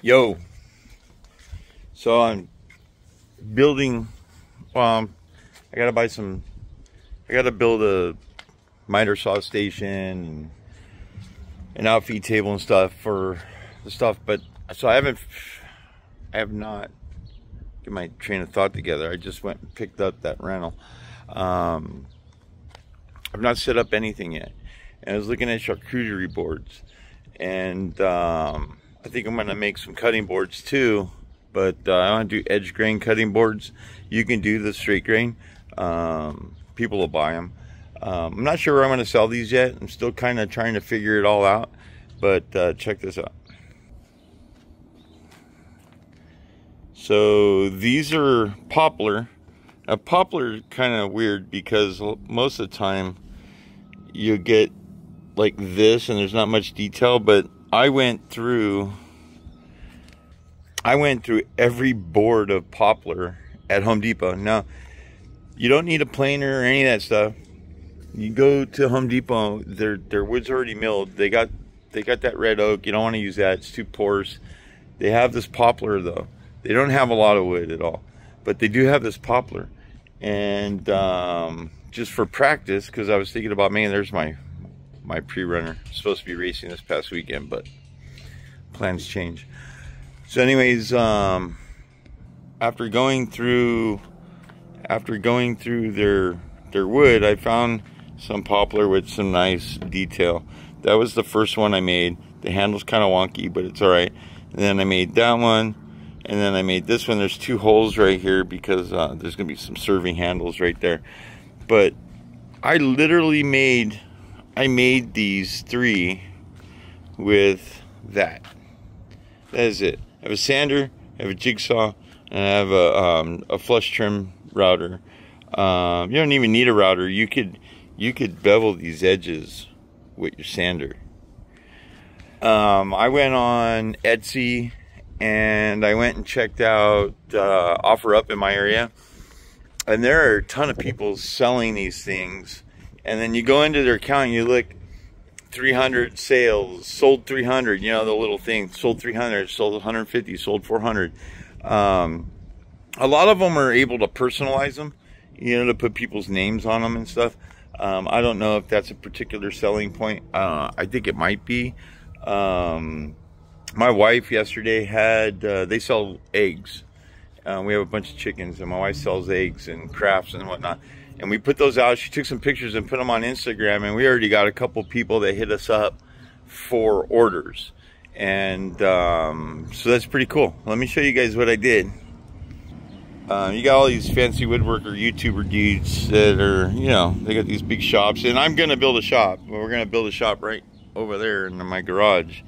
Yo. So I'm building, um, I gotta buy some, I gotta build a miter saw station and an outfeed table and stuff for the stuff. But so I haven't, I have not get my train of thought together. I just went and picked up that rental. Um, I've not set up anything yet. And I was looking at charcuterie boards and, um, I think I'm going to make some cutting boards too, but uh, I want to do edge grain cutting boards. You can do the straight grain. Um, people will buy them. Um, I'm not sure where I'm going to sell these yet. I'm still kind of trying to figure it all out, but uh, check this out. So these are poplar. Now poplar kind of weird because most of the time you get like this and there's not much detail, but I went through I went through every board of poplar at Home Depot. Now, you don't need a planer or any of that stuff. You go to Home Depot, their their wood's already milled. They got they got that red oak. You don't want to use that. It's too porous. They have this poplar though. They don't have a lot of wood at all, but they do have this poplar. And um, just for practice, because I was thinking about, man, there's my my pre-runner. Supposed to be racing this past weekend, but plans change. So anyways, um, after going through after going through their their wood, I found some poplar with some nice detail. That was the first one I made. The handle's kind of wonky, but it's all right. And then I made that one, and then I made this one. There's two holes right here because uh, there's gonna be some serving handles right there. But I literally made I made these three with that. That is it. I have a sander, I have a jigsaw, and I have a, um, a flush trim router. Um, you don't even need a router. You could you could bevel these edges with your sander. Um, I went on Etsy and I went and checked out uh, OfferUp in my area, and there are a ton of people selling these things and then you go into their account and you look 300 sales sold 300 you know the little thing sold 300 sold 150 sold 400 um, a lot of them are able to personalize them you know to put people's names on them and stuff. Um, i don't know if that's a particular selling point. Uh, i think it might be. Um, my wife yesterday had uh, they sell eggs. Uh, we have a bunch of chickens and my wife sells eggs and crafts and whatnot and we put those out. She took some pictures and put them on Instagram, and we already got a couple people that hit us up for orders. And um, so that's pretty cool. Let me show you guys what I did. Um, you got all these fancy woodworker YouTuber dudes that are, you know, they got these big shops. And I'm going to build a shop. We're going to build a shop right over there in my garage.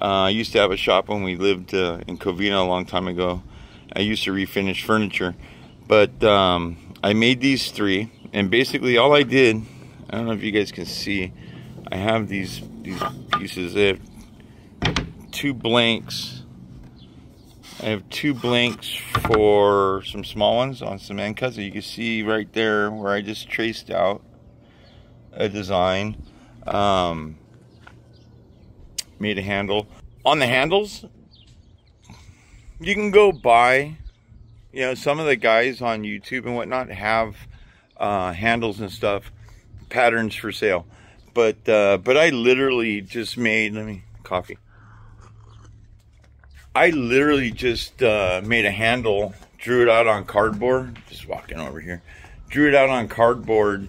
Uh, I used to have a shop when we lived uh, in Covina a long time ago. I used to refinish furniture. But um, I made these three, and basically all I did, I don't know if you guys can see, I have these these pieces. I have two blanks. I have two blanks for some small ones on some end cuts. You can see right there where I just traced out a design. Um, made a handle. On the handles, you can go buy you know, some of the guys on YouTube and whatnot have uh, handles and stuff, patterns for sale. But uh, but I literally just made, let me, coffee. I literally just uh, made a handle, drew it out on cardboard, just walking over here, drew it out on cardboard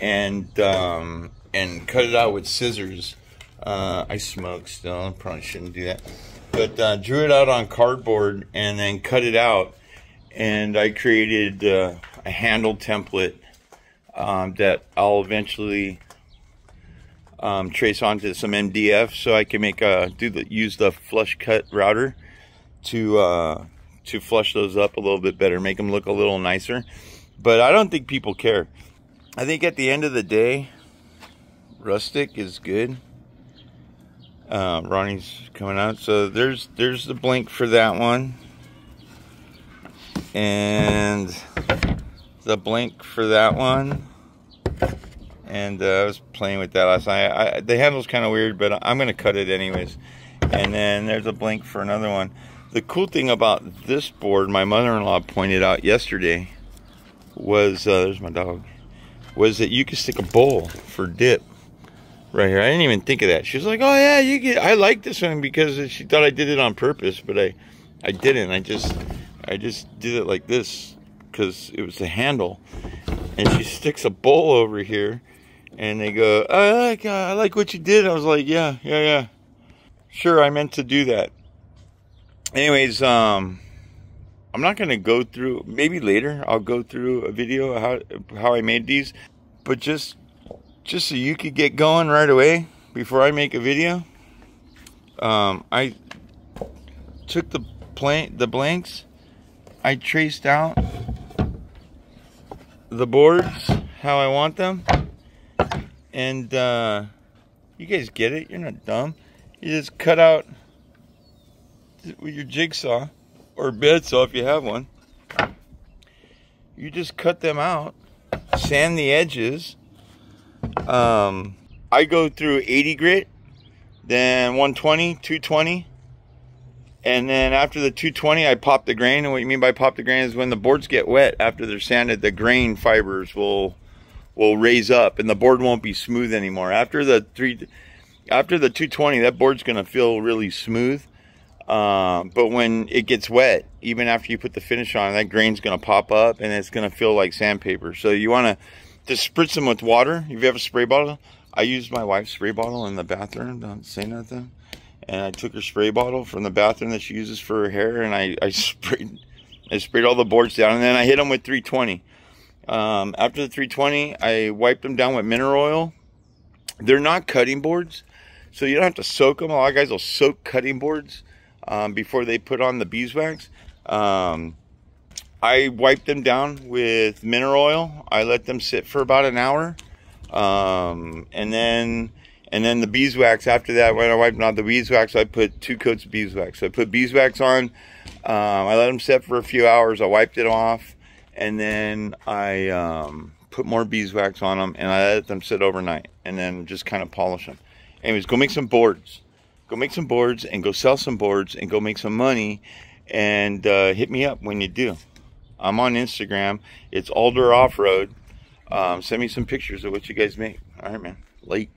and um, and cut it out with scissors. Uh, I smoke still, probably shouldn't do that. But uh, drew it out on cardboard and then cut it out and I created uh, a handle template um, that I'll eventually um, trace onto some MDF so I can make a do the use the flush cut router to uh, to flush those up a little bit better, make them look a little nicer. But I don't think people care. I think at the end of the day, rustic is good. Uh, Ronnie's coming out, so there's there's the blank for that one and the blank for that one. And uh, I was playing with that last night. I, the handle's kind of weird, but I'm going to cut it anyways. And And then there's a blank for another one. The cool thing about this board, my mother-in-law pointed out yesterday, was, uh, there's my dog, was that you could stick a bowl for dip right here. I didn't even think of that. She was like, oh yeah, you get, I like this one because she thought I did it on purpose, but I, I didn't. I just, I just did it like this because it was the handle. And she sticks a bowl over here and they go, I like, uh, I like what you did. I was like, yeah, yeah, yeah. Sure, I meant to do that. Anyways, um, I'm not going to go through, maybe later I'll go through a video how, how I made these, but just, just so you could get going right away before I make a video. Um, I took the plant, the blanks, I traced out the boards how I want them and uh, you guys get it. You're not dumb. You just cut out with your jigsaw or band saw if you have one. You just cut them out, sand the edges. Um, I go through 80 grit, then 120, 220, and then after the 220, I pop the grain. And what you mean by pop the grain is when the boards get wet after they're sanded, the grain fibers will will raise up and the board won't be smooth anymore. After the three, after the 220, that board's going to feel really smooth. Um, but when it gets wet, even after you put the finish on, that grain's going to pop up and it's going to feel like sandpaper. So you want to just spritz them with water. If you have a spray bottle, I used my wife's spray bottle in the bathroom. Don't say nothing. And I took her spray bottle from the bathroom that she uses for her hair, and I, I sprayed, I sprayed all the boards down, and then I hit them with 320. Um, after the 320, I wiped them down with mineral oil. They're not cutting boards, so you don't have to soak them. A lot of guys will soak cutting boards um, before they put on the beeswax. Um, I wiped them down with mineral oil. I let them sit for about an hour. Um, and then and then the beeswax after that, when I wiped out the beeswax, I put two coats of beeswax. So I put beeswax on. Um, I let them sit for a few hours. I wiped it off and then I um, put more beeswax on them and I let them sit overnight and then just kind of polish them. Anyways, go make some boards. Go make some boards and go sell some boards and go make some money and uh, hit me up when you do. I'm on Instagram. It's Alder Off Road. Um, send me some pictures of what you guys make. All right, man. Late.